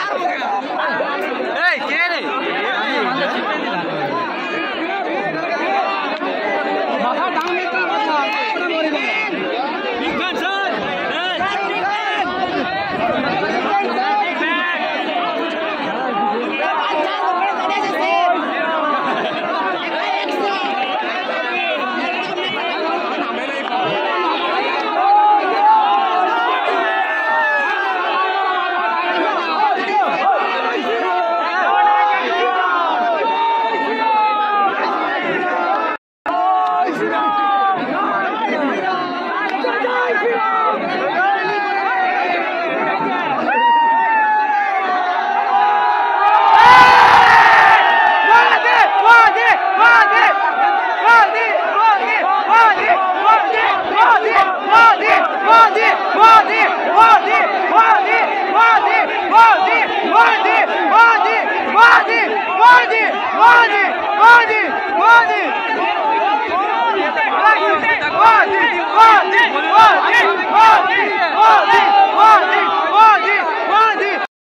Ah, okay. 知道